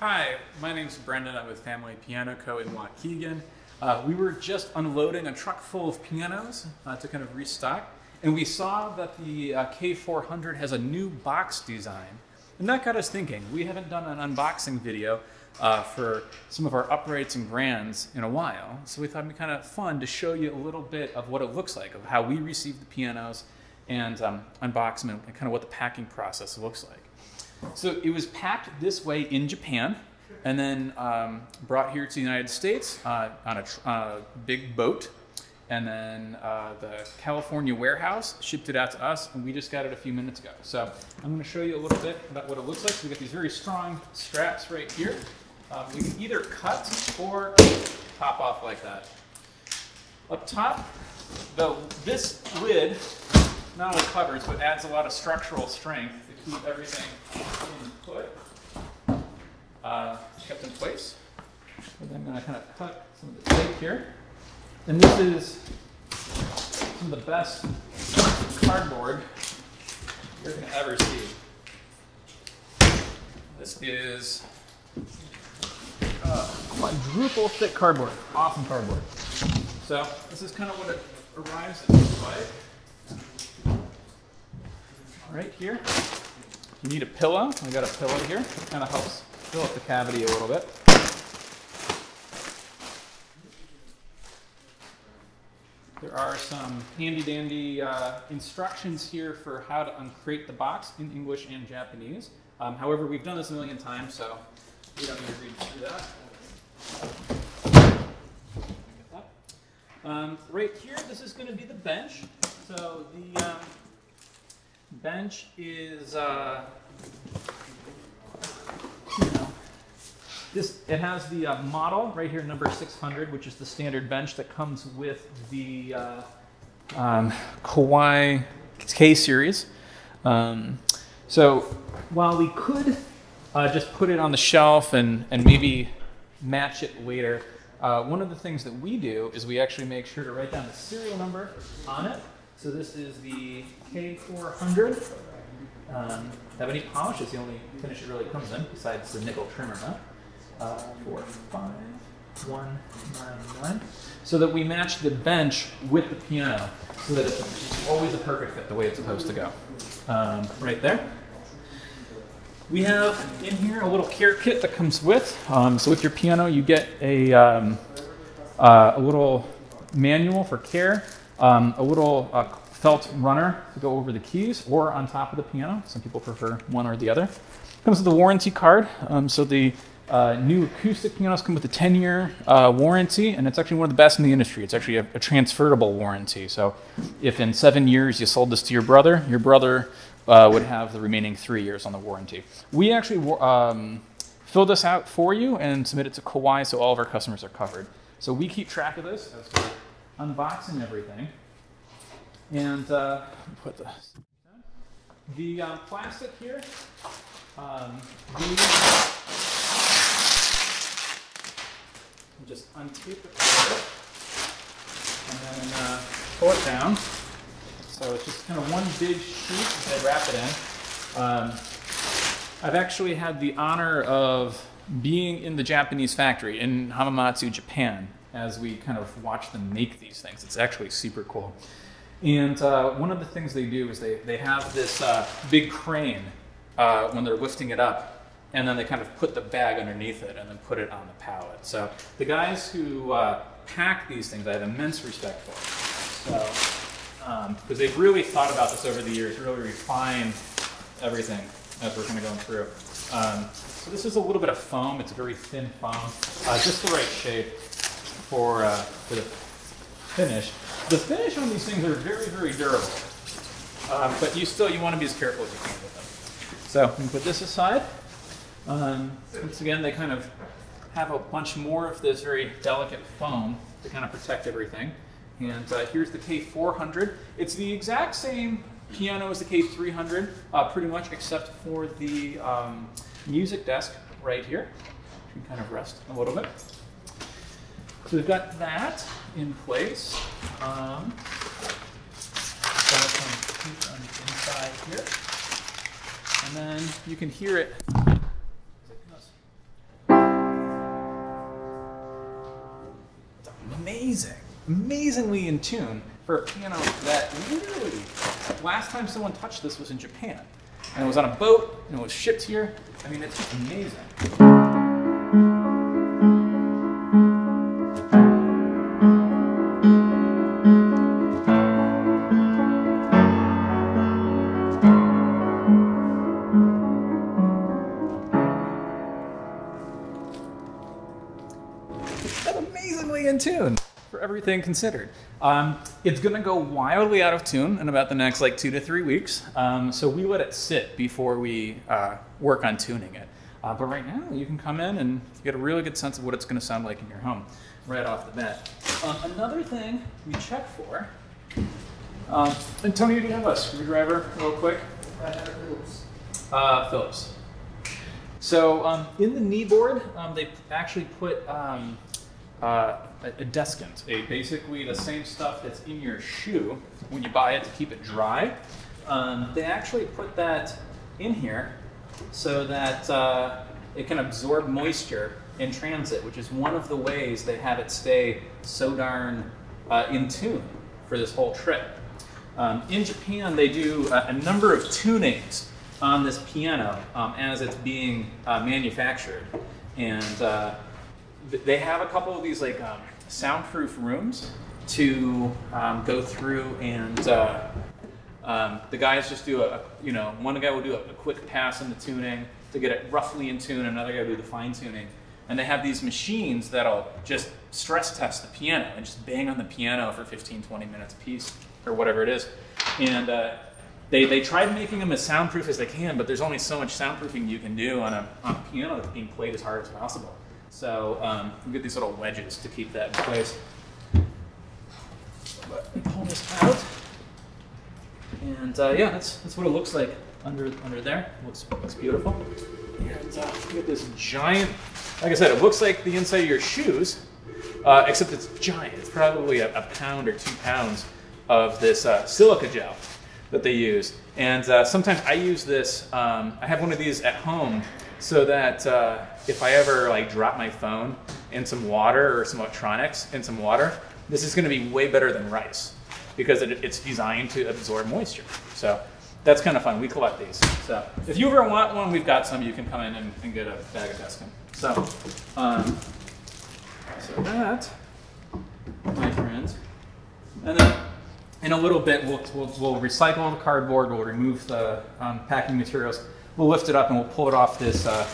Hi, my name's Brendan. I'm with Family Piano Co. in Waukegan. Uh, we were just unloading a truck full of pianos uh, to kind of restock, and we saw that the uh, K400 has a new box design. And that got us thinking. We haven't done an unboxing video uh, for some of our uprights and grands in a while, so we thought it'd be kind of fun to show you a little bit of what it looks like, of how we receive the pianos, and um, unbox them, and kind of what the packing process looks like. So it was packed this way in Japan and then um, brought here to the United States uh, on a uh, big boat. And then uh, the California warehouse shipped it out to us, and we just got it a few minutes ago. So I'm going to show you a little bit about what it looks like. So we got these very strong straps right here. Um, we can either cut or pop off like that. Up top, the, this lid not only covers, but adds a lot of structural strength keep everything in uh, kept in place. And then I'm going to kind of cut some of the tape here. And this is some of the best cardboard you're going to ever see. This is uh, quadruple thick cardboard. Awesome cardboard. So this is kind of what it arrives at. Right here. You need a pillow. I got a pillow here. Kind of helps fill up the cavity a little bit. There are some handy dandy uh, instructions here for how to uncrate the box in English and Japanese. Um, however, we've done this a million times, so we don't need to read through that. Um, right here, this is going to be the bench. So the um, bench is, uh, you know, this. It has the uh, model right here, number 600, which is the standard bench that comes with the uh, um, Kawai K series. Um, so while we could uh, just put it on the shelf and, and maybe match it later. Uh, one of the things that we do is we actually make sure to write down the serial number on it. So this is the K400. Um, ebony polish? It's the only finish it really comes in, besides the nickel trimmer nut. Uh, four, five, one, nine, nine. So that we match the bench with the piano, so that it's always a perfect fit the way it's supposed to go. Um, right there. We have in here a little care kit that comes with. Um, so with your piano, you get a, um, uh, a little manual for care, um, a little uh, felt runner to go over the keys or on top of the piano. Some people prefer one or the other. Comes with a warranty card. Um, so the uh, new acoustic pianos come with a 10-year uh, warranty, and it's actually one of the best in the industry. It's actually a, a transferable warranty. So if in seven years you sold this to your brother, your brother uh, would have the remaining three years on the warranty. We actually um, fill this out for you and submit it to Kawai so all of our customers are covered. So we keep track of this unboxing everything. And uh, put the, the uh, plastic here, um, just untape it and then uh, pull it down. So it's just kind of one big sheet I wrap it in. Um, I've actually had the honor of being in the Japanese factory in Hamamatsu, Japan, as we kind of watch them make these things. It's actually super cool. And uh, one of the things they do is they, they have this uh, big crane uh, when they're lifting it up, and then they kind of put the bag underneath it and then put it on the pallet. So the guys who uh, pack these things, I have immense respect for. So, because um, they've really thought about this over the years, really refined everything as we're kind of going through. Um, so this is a little bit of foam. It's a very thin foam, uh, just the right shape for, uh, for the finish. The finish on these things are very, very durable. Um, but you still, you want to be as careful as you can with them. So we can put this aside. Um, once again, they kind of have a bunch more of this very delicate foam to kind of protect everything. And uh, here's the K400. It's the exact same piano as the K300, uh, pretty much, except for the um, music desk right here. You can kind of rest a little bit. So we've got that in place. Um, inside here. And then you can hear it amazing, amazingly in tune for a piano that literally last time someone touched this was in Japan. And it was on a boat and it was shipped here. I mean, it's just amazing. Everything considered. Um, it's going to go wildly out of tune in about the next like two to three weeks. Um, so we let it sit before we uh, work on tuning it. Uh, but right now, you can come in and get a really good sense of what it's going to sound like in your home right off the bat. Um, another thing we check for. Um, Antonio, do you have a screwdriver, real quick? Uh, Phillips. So um, in the knee board, um, they actually put um, uh, a, a desiccant, a basically the same stuff that's in your shoe when you buy it to keep it dry. Um, they actually put that in here so that uh, it can absorb moisture in transit, which is one of the ways they have it stay so darn uh, in tune for this whole trip. Um, in Japan, they do a, a number of tunings on this piano um, as it's being uh, manufactured, and uh, they have a couple of these like um, soundproof rooms to um, go through, and uh, um, the guys just do a, you know one guy will do a, a quick pass in the tuning to get it roughly in tune, another guy will do the fine tuning, and they have these machines that'll just stress test the piano and just bang on the piano for 15, 20 minutes a piece or whatever it is. And uh, they, they tried making them as soundproof as they can, but there's only so much soundproofing you can do on a, on a piano that's being played as hard as possible. So um, we get these little wedges to keep that in place. Pull this out. And uh, yeah, that's, that's what it looks like under under there. Looks, looks beautiful. And uh, we get this giant, like I said, it looks like the inside of your shoes, uh, except it's giant. It's probably a, a pound or two pounds of this uh, silica gel that they use. And uh, sometimes I use this, um, I have one of these at home so that uh, if I ever like drop my phone in some water or some electronics in some water, this is gonna be way better than rice because it, it's designed to absorb moisture. So that's kind of fun. We collect these. So if you ever want one, we've got some. You can come in and, and get a bag of desiccant. So, um, so that, my friends, and then in a little bit, we'll, we'll, we'll recycle the cardboard, we'll remove the um, packing materials, we'll lift it up and we'll pull it off this uh,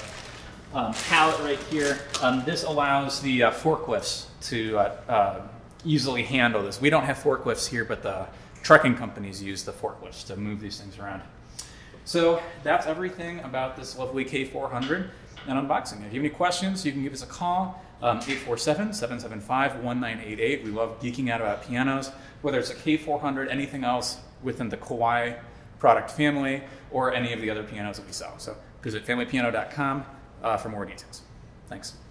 um, pallet right here. Um, this allows the uh, forklifts to uh, uh, easily handle this. We don't have forklifts here, but the trucking companies use the forklifts to move these things around. So that's everything about this lovely K400 and unboxing. If you have any questions, you can give us a call, um, 847-775-1988. We love geeking out about pianos, whether it's a K400, anything else within the Kawai product family, or any of the other pianos that we sell. So visit familypiano.com uh, for more details. Thanks.